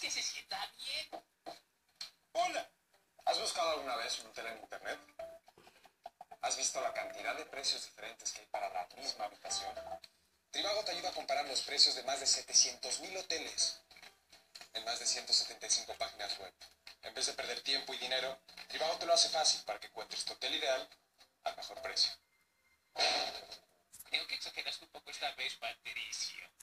Que se sienta bien. Hola. ¿Has buscado alguna vez un hotel en internet? ¿Has visto la cantidad de precios diferentes que hay para la misma habitación? Trivago te ayuda a comparar los precios de más de 700.000 hoteles en más de 175 páginas web. En vez de perder tiempo y dinero, Trivago te lo hace fácil para que encuentres tu hotel ideal al mejor precio. Creo que exageraste un poco esta vez, Patricio.